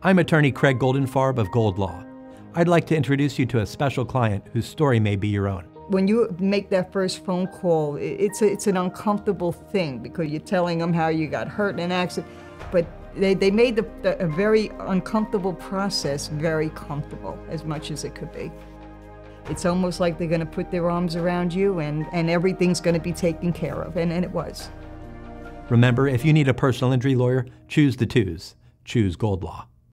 I'm attorney Craig Goldenfarb of Gold Law. I'd like to introduce you to a special client whose story may be your own. When you make that first phone call, it's, a, it's an uncomfortable thing because you're telling them how you got hurt in an accident, but they, they made the, the, a very uncomfortable process very comfortable as much as it could be. It's almost like they're going to put their arms around you and, and everything's going to be taken care of, and, and it was. Remember, if you need a personal injury lawyer, choose the twos. Choose Gold Law.